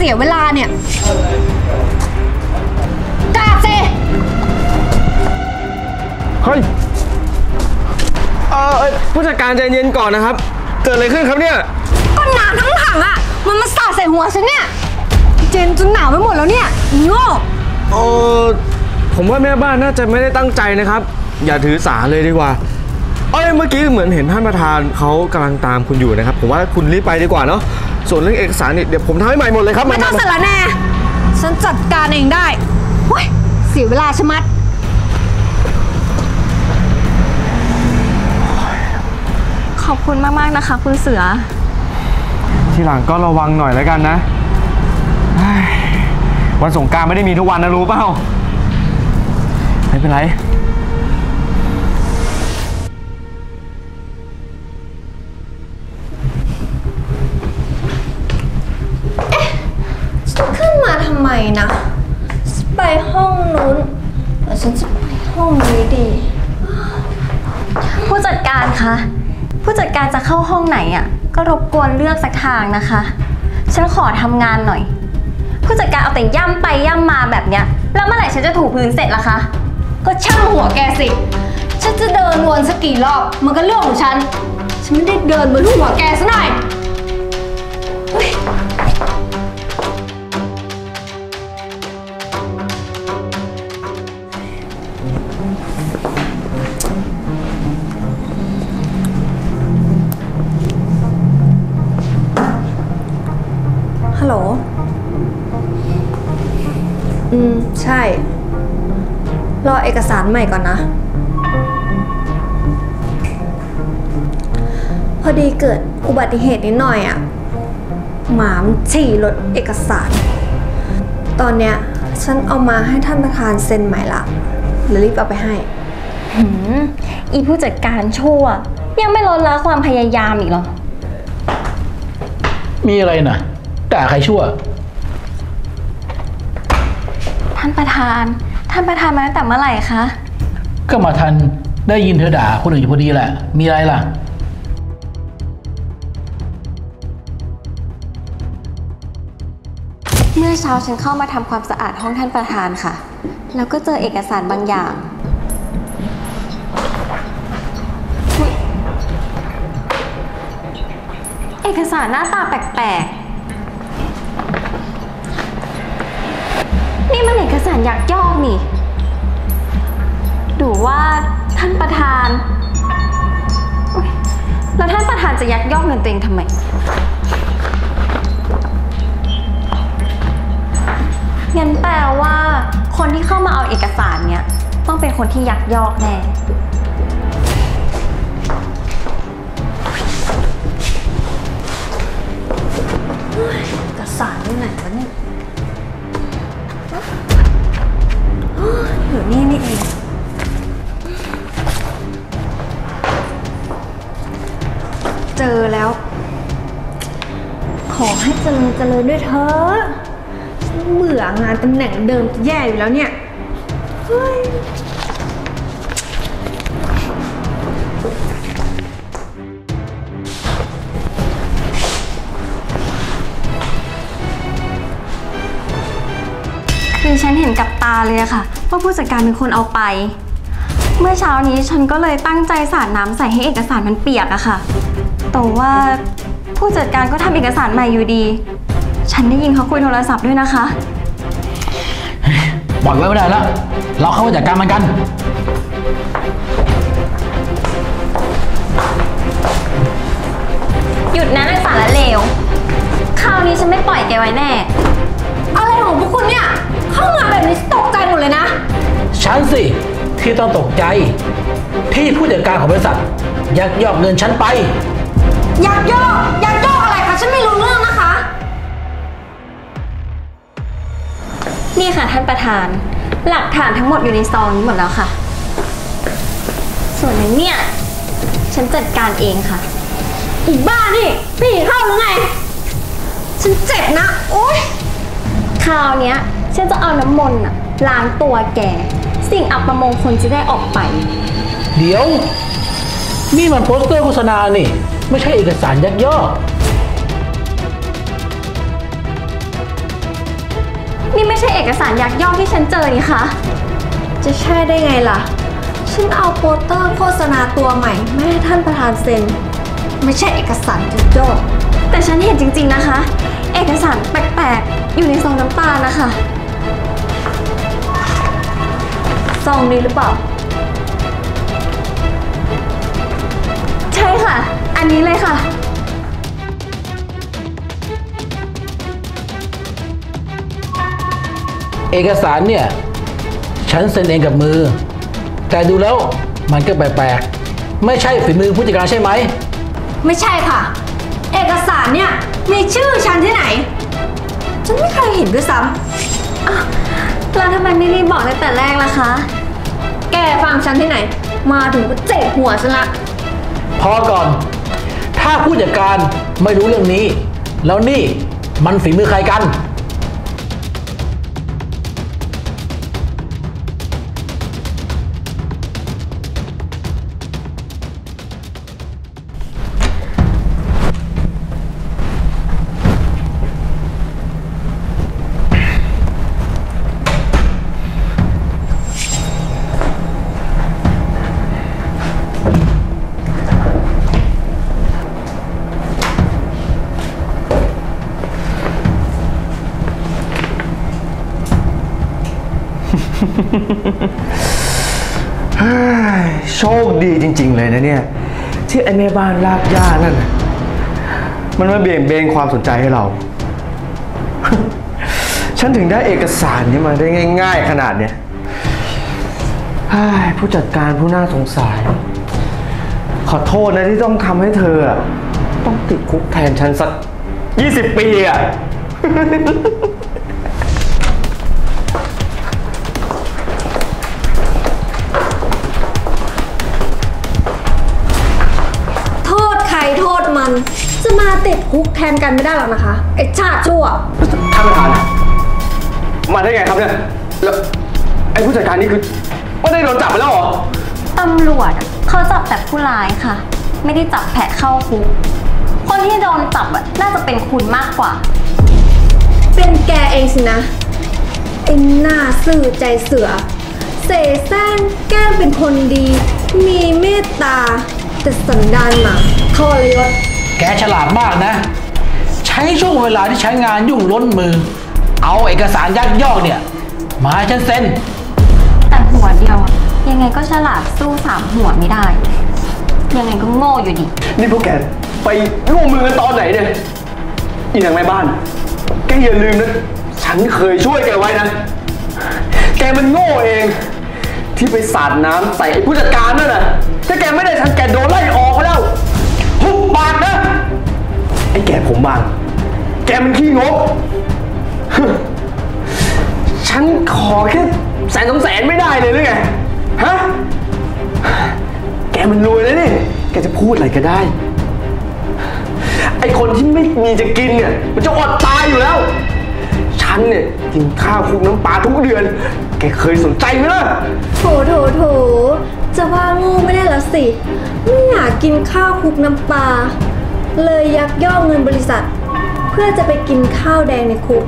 สียเวลาเนี่ยกราบสิเฮ้ยเออเอ้ยผู้จัดการใจเย็นก่อนนะครับ เกิดอะไรขึ้นครับเนี่ย ก็น้ำทั้งถังอะมันมาสาดใส่หัวฉันเนี่ย เจนจนหนาวไปหมดแล้วเนี่ยอีโง่เออผมว่าแม่บ้านน่าจะไม่ได้ตั้งใจนะครับ อย่าถือสาเลยดีกว่า เอ้ยเมื่อกี้เหมือนเห็นท่านประธานเขากำลังตามคุณอยู่นะครับ ผมว่าคุณรีบไปดีกว่าเนาะ ส่วนเรื่องเอกสารนี่เดี๋ยวผมทำให้ใหม่หมดเลยครับไม่ต้องาสารแน่ ฉันจัดการเองได้เฮ้ยเสียเวลาชะมัด ขอบคุณมาก ๆ นะคะ คุณเสือ ทีหลังก็ระวังหน่อยแล้วกันนะเฮ้ยวันสงกรารไม่ได้มีทุกวันนะรู้เปล่า ไม่เป็นไร ห้องนู้นแต่ฉันจะไปห้องนี้ดี ผู้จัดการคะ ผู้จัดการจะเข้าห้องไหนอะ ก็รบกวนเลือกสักทางนะคะ ฉันขอทำงานหน่อย ผู้จัดการเอาแต่ย่ำไปย่ำมาแบบเนี้ย แล้วเมื่อไหร่ฉันจะถูพื้นเสร็จล่ะคะ ก็ช่างหัวแกสิ ฉันจะเดินวนสักกี่รอบ มันก็เรื่องของฉัน ฉันไม่ได้เดินบนหัวแกซะหน่อย รอเอกสารใหม่ก่อนนะ พอดีเกิดอุบัติเหตุนิดหน่อยอะ่ะหมามนฉี่รถเอกสาร ตอนเนี้ยฉันเอามาให้ท่านประธานเซ็นใหม่ละเดี๋ยวรีบเอาไปให้ หืมอีผู้จัดการชั่ว ยังไม่ลดละความพยายามอีกเหรอ มีอะไรนะด่าใครชั่ว ท่านประธาน ท่านประธานมาตั้งแต่เมื่อไหร่คะ ก็มาทันได้ยินเธอด่าคนอื่นอยู่พอดีแหละ มีอะไรล่ะ เมื่อเช้าฉันเข้ามาทำความสะอาดห้องท่านประธานค่ะ แล้วก็เจอเอกสารบางอย่างอุ๊ยเอกสารหน้าตาแปลกๆ อกสารยักยอกนี่ดูว่าท่านประธาน แล้วท่านประธานจะยักยอกเงินตัวเองทำไม งั้นแปลว่า คนที่เข้ามาเอาเอกสารเนี้ยต้องเป็นคนที่ยักยอกแน่เอกสารอยู่ไหนวะเนี่ย อยู่นี่นี่เองเจอแล้ว ขอให้เจริญเจริญด้วยเถอะฉันเบื่องานตำแหน่งเดิมแย่อยู่แล้วเนี่ย เฮ้ย คือฉันเห็นกับตาเลยอะค่ะว่าผู้จัดการเป็นคนเอาไป เมื่อเช้านี้ฉันก็เลยตั้งใจสาดน้ำใส่ให้เอกสารมันเปียกอะค่ะ แต่ว่าผู้จัดการก็ทำเอกสารใหม่อยู่ดี ฉันได้ยินเขาคุยโทรศัพท์ด้วยนะคะ ปล่อยไว้ไม่ได้แล้ว เราเข้ามาจัดการมันกัน หยุดนะนางสารเลว คราวนี้ฉันไม่ปล่อยแกไว้แน่ อะไรของพวกคุณเนี่ย เข้ามาแบบนี้ตกใจหมดเลยนะ ฉันสิที่ต้องตกใจ ที่ผู้จัดการของบริษัท ยักยอกเงินฉันไป ยักยอกยักยอกอะไรคะฉันไม่รู้เรื่องนะคะ นี่ค่ะท่านประธาน หลักฐานทั้งหมดอยู่ในซองนี้หมดแล้วค่ะ ส่วนในเนี่ย ฉันจัดการเองค่ะ อีบ้านี่ผีเข้าหรือไง ฉันเจ็บนะโอ๊ยคราวเนี้ย ฉันจะเอาน้ำมนต์อะล้างตัวแก สิ่งอัปมงคลจะได้ออกไป เดี๋ยว นี่มันโปสเตอร์โฆษณานี่ ไม่ใช่เอกสารยักยอกนี่ไม่ใช่เอกสารยักยอกที่ฉันเจอนี่คะ จะใช่ได้ไงล่ะ ฉันเอาโปสเตอร์โฆษณาตัวใหม่มาให้ท่านประธานเซ็น ไม่ใช่เอกสารจุดโจกแต่ฉันเห็นจริงๆนะคะ เอกสารแปลกๆ อยู่ในซองน้ำตาลนะคะ ซองนี้หรือเปล่า ใช่ค่ะ อันนี้เลยค่ะ เอกสารเนี่ย ฉันเซ็นเองกับมือ แต่ดูแล้วมันก็แปลกๆ ไม่ใช่ฝีมือผู้จัดการใช่ไหม ไม่ใช่ค่ะ เอกสารเนี่ย มีชื่อฉันที่ไหน ฉันไม่เคยเห็นด้วยซ้ แล้วทำไมไม่รีบบอกตั้งแต่แรกล่ะคะ แกฟังฉันที่ไหน มาถึงก็เจ็บหัวฉันละ พอก่อน ถ้าผู้จัดการไม่รู้เรื่องนี้ แล้วนี่มันฝีมือใครกัน โชคดีจริง ๆ เลยนะเนี่ย ที่ไอ้แม่บ้านลากย่านั่นน่ะมันมาเบี่ยงเบนความสนใจให้เรา ฉันถึงได้เอกสารนี้มาได้ง่าย ๆ ขนาดเนี้ยเฮ้ยผู้จัดการผู้น่าสงสารขอโทษนะที่ต้องทำให้เธออะต้องติดคุกแทนฉันสัก 20 ปีอะ จะมาติดคุกแทนกันไม่ได้หรอกนะคะไอ้ชาติชั่ว ท่านประธานมาได้ไงครับเนี่ย แล้วไอ้ผู้จัดการนี่คือไม่ได้โดนจับไปแล้วเหรอ ตำรวจอะเขาจับแต่ผู้ร้ายค่ะ ไม่ได้จับแผะเข้าคุก คนที่โดนจับอะน่าจะเป็นคุณมากกว่า เป็นแกเองสินะไอ้หน้าซื่อใจเสือ เสแสร้งแกล้งเป็นคนดี มีเมตตาแต่สันดานหมาทรยศ แกฉลาดมากนะ ใช้ช่วงเวลาที่ใช้งานยุ่งล้นมือ เอาเอกสารยักยอกเนี่ย มาให้ฉันเซ็น แต่หัวเดียวอะยังไงก็ฉลาดสู้สามหัวไม่ได้ ยังไงก็โง่อยู่ดี นี่พวกแกไปร่วมมือกันตอนไหนเนี่ยอีนางแม่บ้าน แกอย่าลืมนะ ฉันเคยช่วยแกไว้นะ แกมันโง่เอง ที่ไปสาดน้ำใส่ไอ้ผู้จัดการนั่นน่ะ ถ้าแกไม่ได้ทันแกโดนไล่ออกไปแล้ว หุบปากนะ ไอ้แก่ผมบาง แกมันขี้งก ฉันขอแค่แสนสองแสนไม่ได้เลยหรือไง ฮะ แกมันรวยแล้วนี่ แกจะพูดอะไรก็ได้ ไอคนที่ไม่มีจะกินเนี่ย มันจะอดตายอยู่แล้ว ฉันเนี่ยกินข้าวคลุกน้ำปลาทุกเดือน แกเคยสนใจไหมล่ะ โถโถโถจะว่างูไม่ได้ล้วสิ ไม่อยากกินข้าวคลุกน้ำปลา เลยยักยอกเงินบริษัท เพื่อจะไปกินข้าวแดงในคุก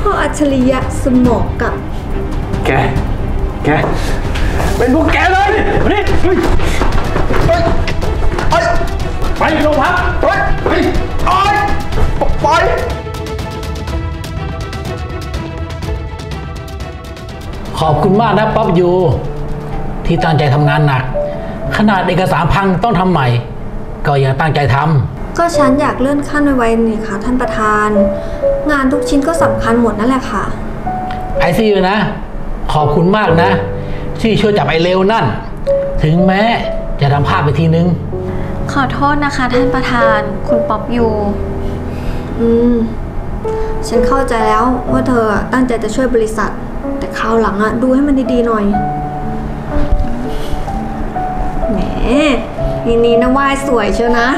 พ่ออัจฉริยะสมองกับ แก แก เป็นพวกแกเลยนี่เฮ้ยเฮ้ยเฮ้ยไปโรงพักเฮ้ยเฮ้ยปล่อยปขอบคุณมากนะป๊อปยูที่ตั้งใจทำงานหนัก ขนาดเอกสารพังต้องทำใหม่ ก็ยังตั้งใจทำก็ฉันอยากเลื่อนขั้นไวๆนี่ค่ะ ท่านประธาน งานทุกชิ้นก็สำคัญหมดนั่นแหละค่ะ ไอซียูนะ ขอบคุณมากนะ ที่ช่วยจับไอเลวนั่น ถึงแม้จะทำพลาดไปทีนึง ขอโทษนะคะ ท่านประธาน คุณป๊อปยู อืม ฉันเข้าใจแล้วว่าเธออะตั้งใจจะช่วยบริษัท แต่คราวหลังอะดูให้มันดีๆหน่อย แหม ทีนี้นะวายสวยเชียวนะ